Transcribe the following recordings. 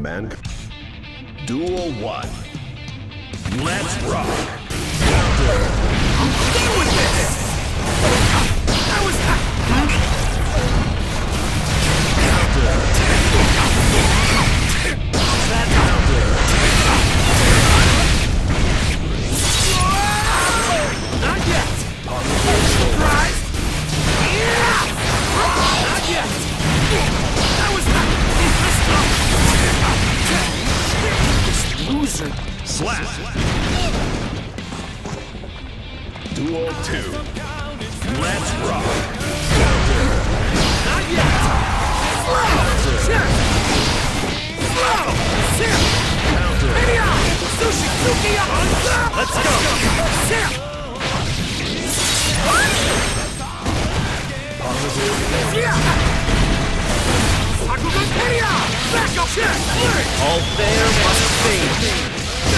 Man. Duel 1. Let's rock. Get Duel 2. Let's rock. Not yet! Slow! Shit! Slow! Shit! Media! Sushi Sukiya! Let's go! Shit! Yeah! Bakugan Media! Back up! Alert! All fair must fade.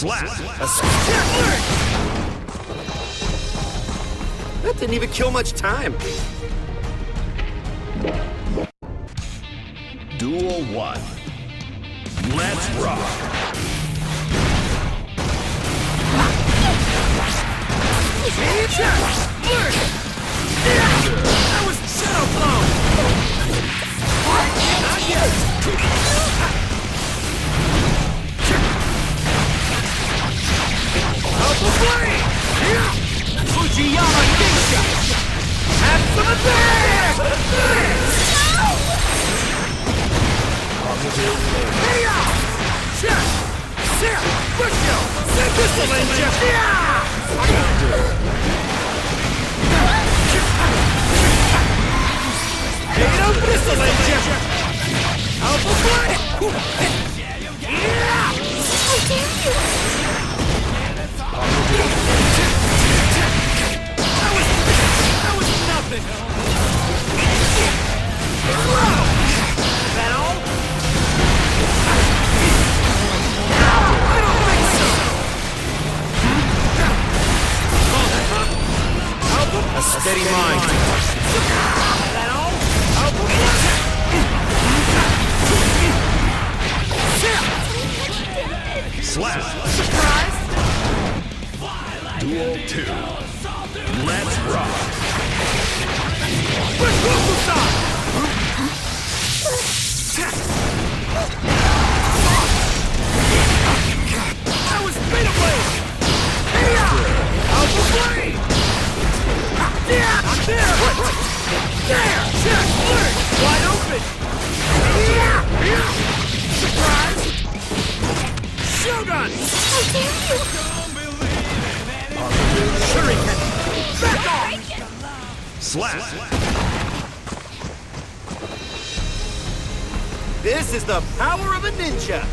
Slap. That didn't even kill much time. Duel 1. Let's rock. That was Shadow Blow! Not yet! Bristle Ninja! Alpha Blade! Steady mind. Slap. Surprise! Duel 2. Let's rock. Slap. This is the power of a ninja.